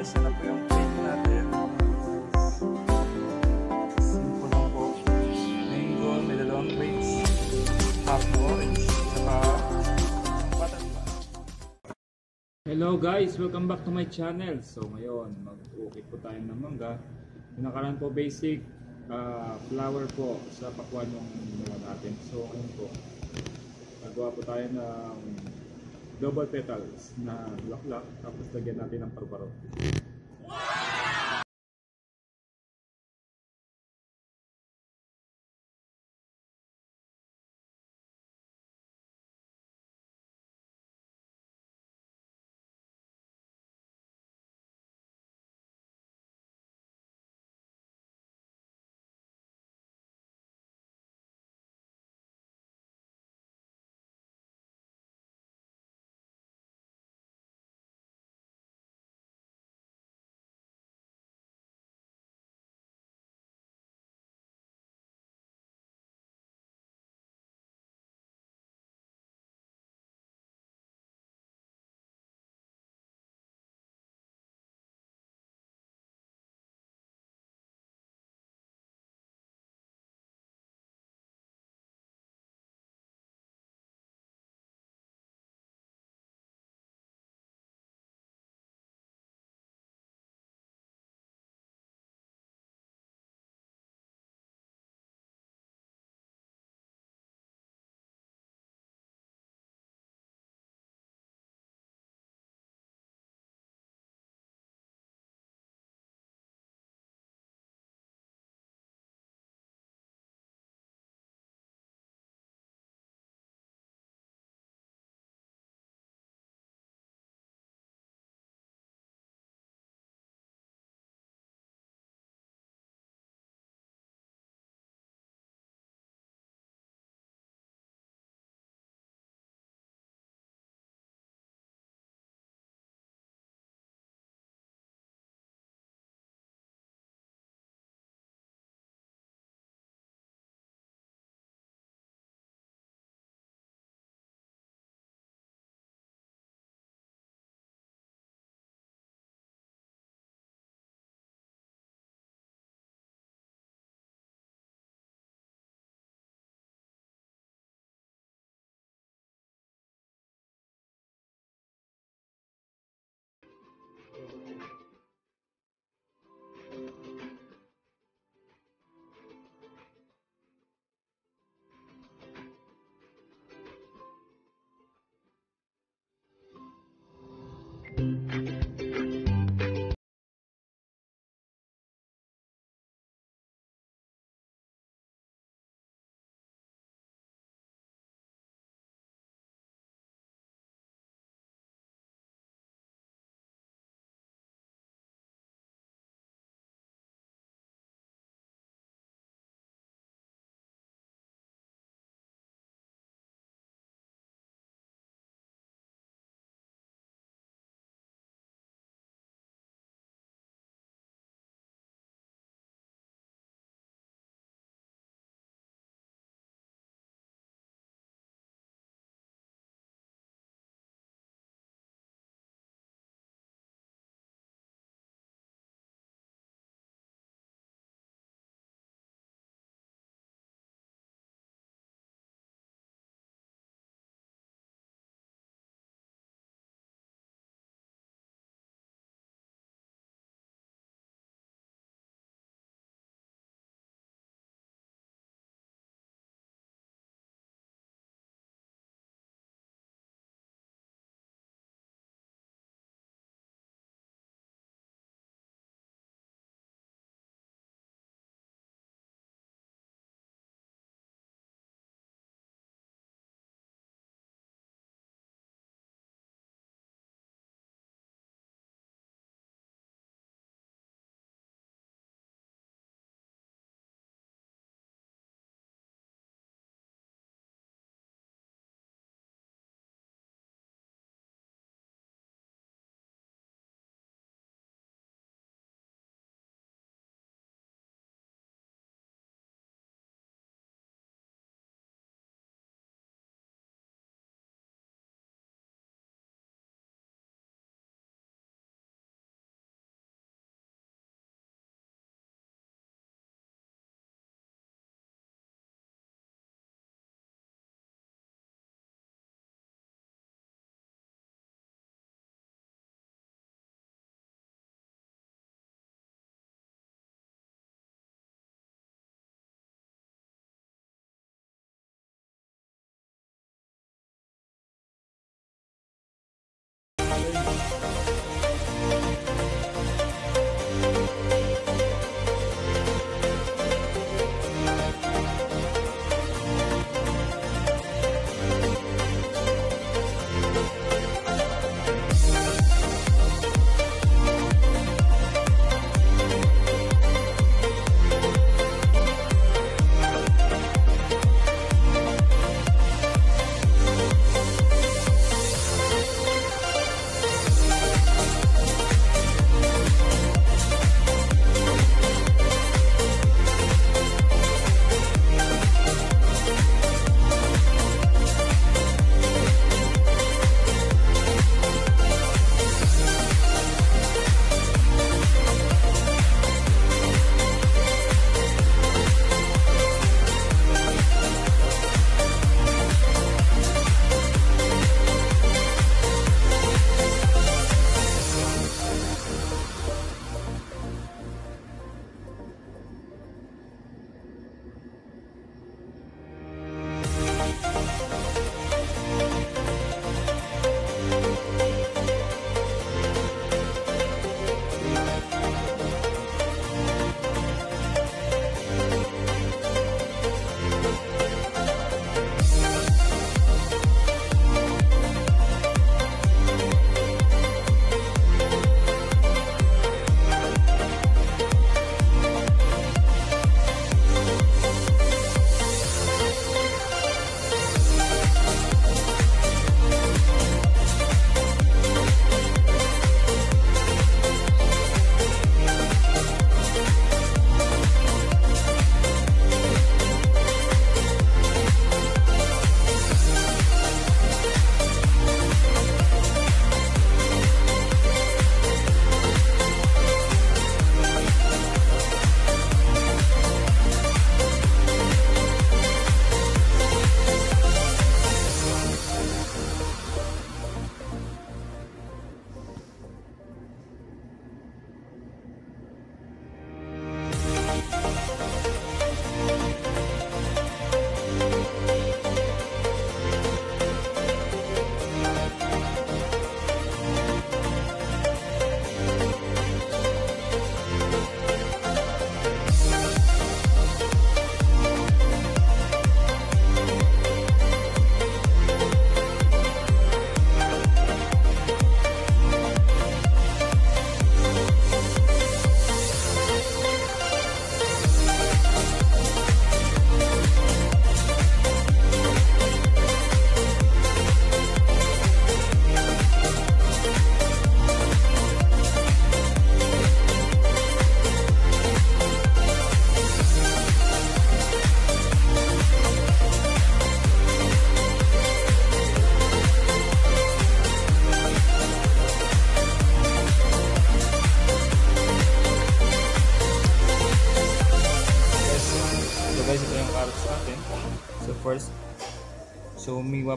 yan na po yung cake natin. Simple lang po. Mango, may dalawang grapes, half orange, saka. Hello guys, welcome back to my channel. So ngayon, mag-ukit po tayo ng mangga. Pinakaran po basic ah, flower po sa pakwan yung ginawa natin. So ngayon po, nagawa po tayo ng double petals na bulaklak tapos lagyan natin ng parbaro.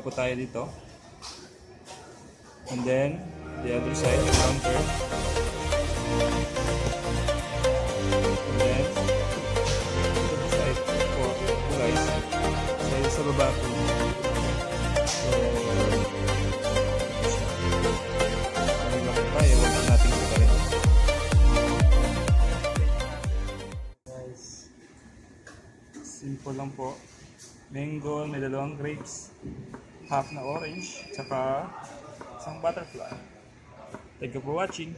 Po tayo dito. And then, the other side, counter. And then, the other side po, guys. So, sa baba po. So, tayo, huwag na natin ito simple lang po. Mango, may dalawang grapes, half na orange, tsaka isang butterfly. Thank you for watching.